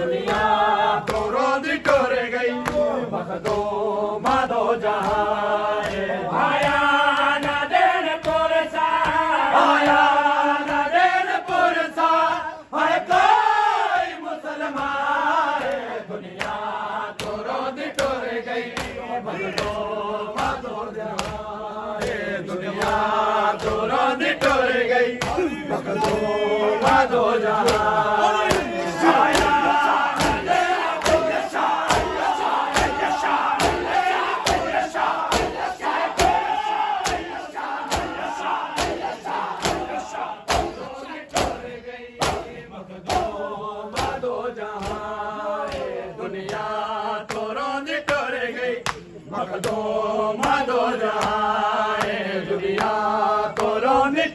दुनिया टुर गई मादो जहां आया पुरसा देन पुरसा मुसलमान। दुनिया जहां दुनिया तोरों दी टुर गई जहां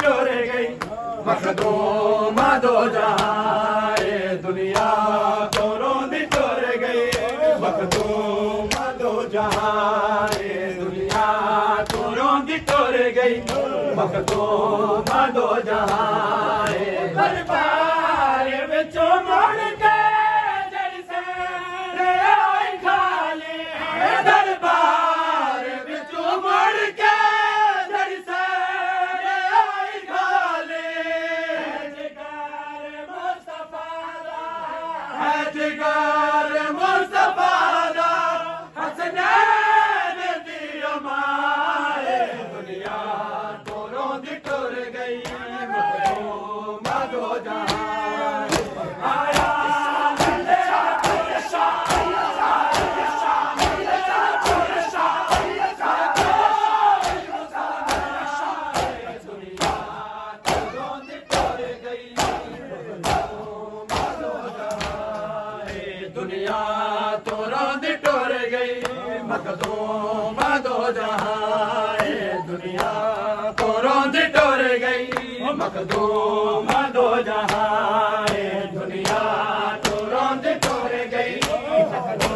टुर गई मखदो मादो जहां दुनिया तोरों दी टुर गई दरबार विचों मुड़ Ettinger! दुनिया तो रोंद टोर गई मकदो मदो जहाए। दुनिया तो रोंद टोर गई मकदो मदो जहाए। दुनिया तो रोंद टोर गई मकदो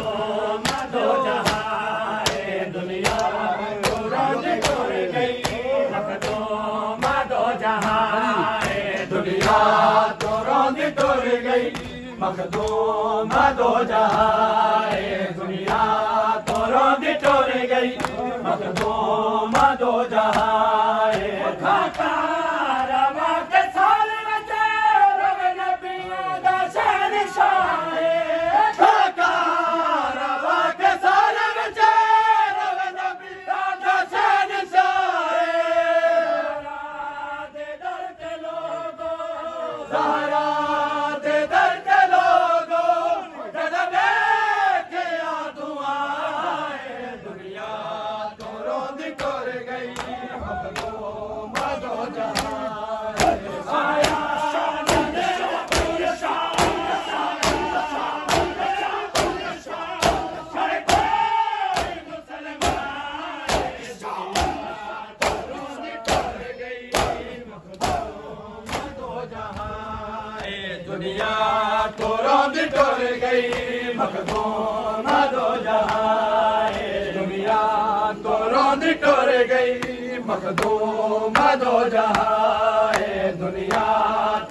मदो जहाए। दुनिया तो रोंद टोर गई मकदो मदो जहाए। दुनिया तो रोंद टोर गई। मखदो मादो जहां दुनिया तोरों टुर गई मखदो मादो जहां दुनिया तोरों दी टुर गई दुनिया दी टोर गई मखदूम मदो जहाए दुनिया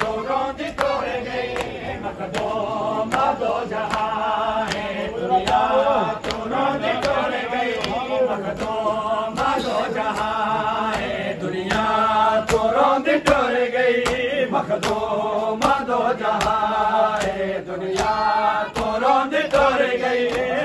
चोरों की टोर गई मखदूम दो जहाए दुनिया चोरों की टोर गई मखदूम मदो जहाए दुनिया चोरों की टोर गई मखदूम मदो जहाए दुनिया चोरों की टोर गई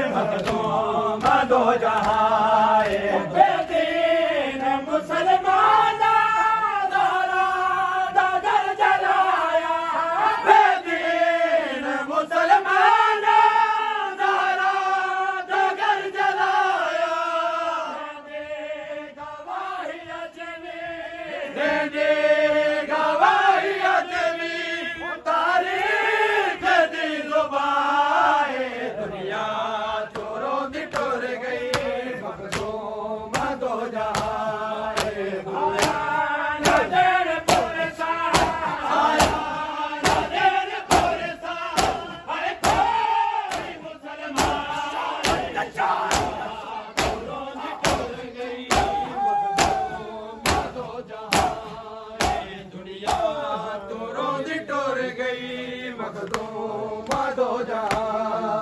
मादो जहां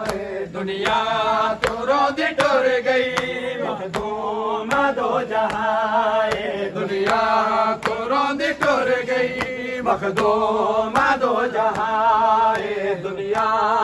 दुनिया दी टुर गई। मखदूम दो जहाए। दुनिया दी टुर गई। मखदूम दो जहाए। दुनिया